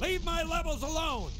Leave my levels alone!